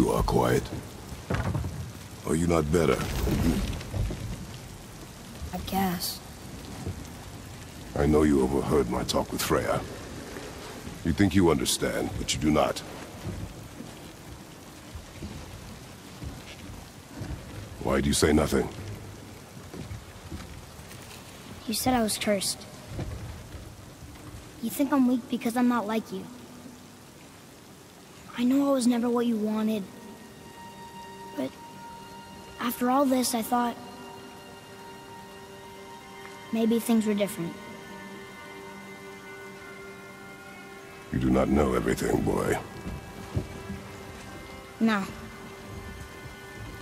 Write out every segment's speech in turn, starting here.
you are quiet. Are you not better? I guess. I know you overheard my talk with Freya. You think you understand, but you do not. Why do you say nothing? You said I was cursed. You think I'm weak because I'm not like you. I know I was never what you wanted. After all this, I thought maybe things were different. You do not know everything, boy. No.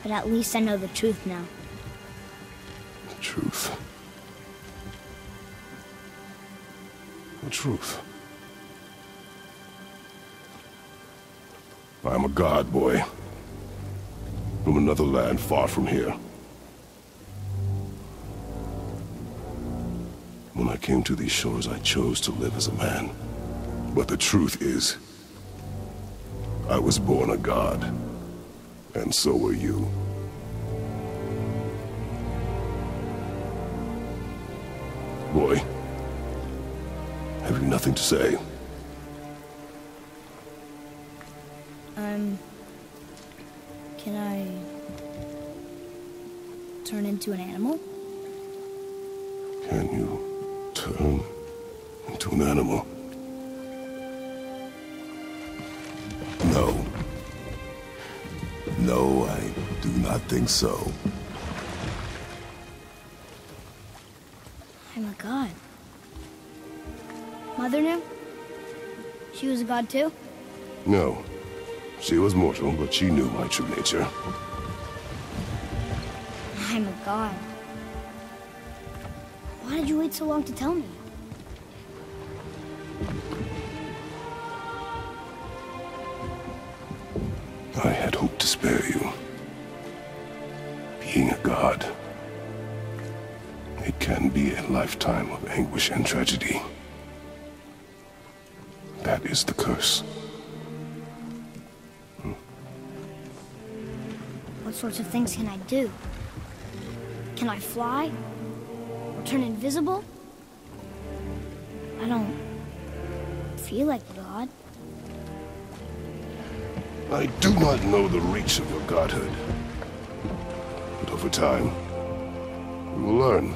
But at least I know the truth now. The truth. The truth. I am a god, boy. From another land far from here. When I came to these shores, I chose to live as a man. But the truth is, I was born a god. And so were you. Boy, have you nothing to say? Um... Can I... turn into an animal? Can you turn into an animal? No. No, I do not think so. I'm a god. Mother knew? She was a god too? No. She was mortal, but she knew my true nature. I'm a god. Why did you wait so long to tell me? I had hoped to spare you. Being a god, it can be a lifetime of anguish and tragedy. That is the curse. What sorts of things can I do? Can I fly? Or turn invisible? I don't feel like god. I do not know the reach of your godhood. But over time, you will learn.